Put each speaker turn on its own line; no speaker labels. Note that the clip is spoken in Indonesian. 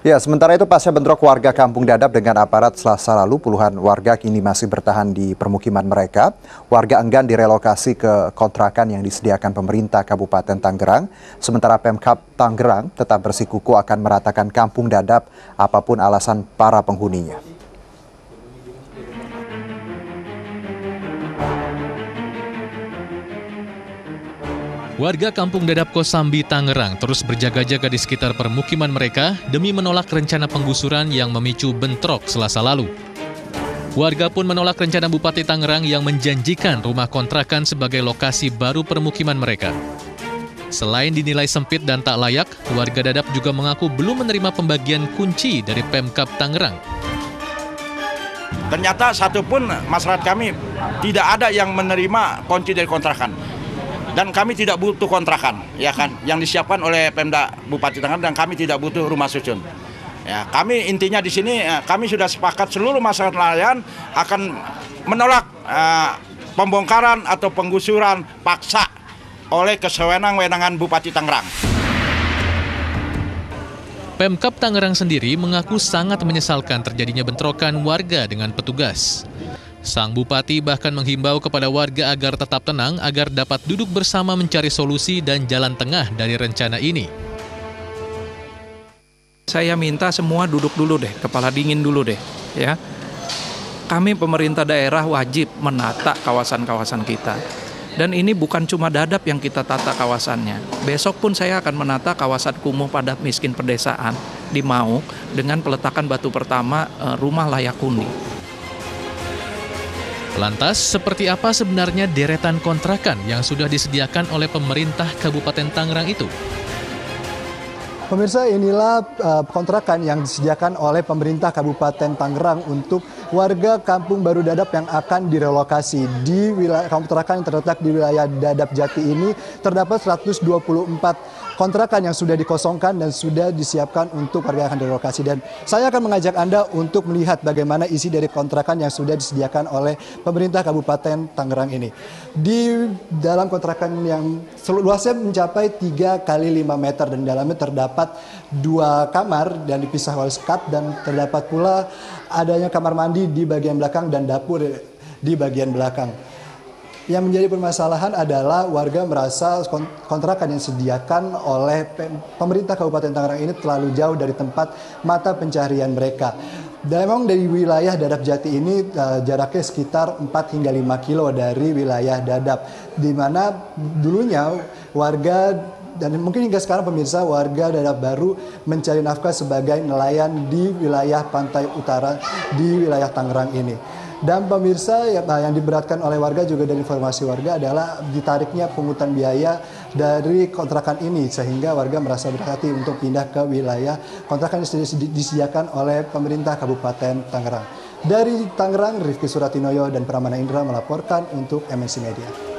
Ya, sementara itu pasca bentrok warga Kampung Dadap dengan aparat selasa lalu, puluhan warga kini masih bertahan di permukiman mereka. Warga enggan direlokasi ke kontrakan yang disediakan pemerintah Kabupaten Tangerang. Sementara Pemkap Tangerang tetap bersikuku akan meratakan Kampung Dadap apa pun alasan para penghuninya.
Warga Kampung Dadap Kosambi, Tangerang terus berjaga-jaga di sekitar permukiman mereka demi menolak rencana penggusuran yang memicu bentrok selasa lalu. Warga pun menolak rencana Bupati Tangerang yang menjanjikan rumah kontrakan sebagai lokasi baru permukiman mereka. Selain dinilai sempit dan tak layak, warga Dadap juga mengaku belum menerima pembagian kunci dari Pemkap Tangerang.
Ternyata satupun masyarakat kami tidak ada yang menerima kunci dari kontrakan dan kami tidak butuh kontrakan ya kan yang disiapkan oleh Pemda Bupati Tangerang dan kami tidak butuh rumah susun. Ya, kami intinya di sini ya, kami sudah sepakat seluruh masyarakat nelayan akan menolak uh, pembongkaran atau penggusuran paksa oleh kesewenang-wenangan Bupati Tangerang.
Pemkap Tangerang sendiri mengaku sangat menyesalkan terjadinya bentrokan warga dengan petugas. Sang bupati bahkan menghimbau kepada warga agar tetap tenang agar dapat duduk bersama mencari solusi dan jalan tengah dari rencana ini.
Saya minta semua duduk dulu deh, kepala dingin dulu deh, ya. Kami pemerintah daerah wajib menata kawasan-kawasan kita. Dan ini bukan cuma dadap yang kita tata kawasannya. Besok pun saya akan menata kawasan kumuh padat miskin pedesaan di Mau dengan peletakan batu pertama eh, rumah layak huni.
Lantas, seperti apa sebenarnya deretan kontrakan yang sudah disediakan oleh pemerintah Kabupaten Tangerang itu?
Pemirsa inilah uh, kontrakan yang disediakan oleh pemerintah Kabupaten Tangerang untuk warga Kampung Baru Dadap yang akan direlokasi. Di wilayah kontrakan yang terletak di wilayah Dadap Jati ini terdapat 124 kontrakan yang sudah dikosongkan dan sudah disiapkan untuk warga yang akan direlokasi. Dan saya akan mengajak Anda untuk melihat bagaimana isi dari kontrakan yang sudah disediakan oleh pemerintah Kabupaten Tangerang ini. Di dalam kontrakan yang luasnya mencapai 3 kali 5 meter dan dalamnya terdapat dua kamar dan dipisah oleh sekat dan terdapat pula adanya kamar mandi di bagian belakang dan dapur di bagian belakang. Yang menjadi permasalahan adalah warga merasa kontrakan yang disediakan oleh pemerintah Kabupaten Tangerang ini terlalu jauh dari tempat mata pencaharian mereka. Dan memang dari wilayah Dadap Jati ini uh, jaraknya sekitar 4 hingga 5 kilo dari wilayah Dadap. Di mana dulunya warga dan mungkin hingga sekarang pemirsa warga Dadap Baru mencari nafkah sebagai nelayan di wilayah pantai utara di wilayah Tangerang ini. Dan pemirsa nah, yang diberatkan oleh warga juga dari informasi warga adalah ditariknya pungutan biaya dari kontrakan ini sehingga warga merasa berhati untuk pindah ke wilayah kontrakan yang disediakan oleh pemerintah Kabupaten Tangerang. Dari Tangerang, Rifki Suratinoyo dan Pramana Indra melaporkan untuk MNC Media.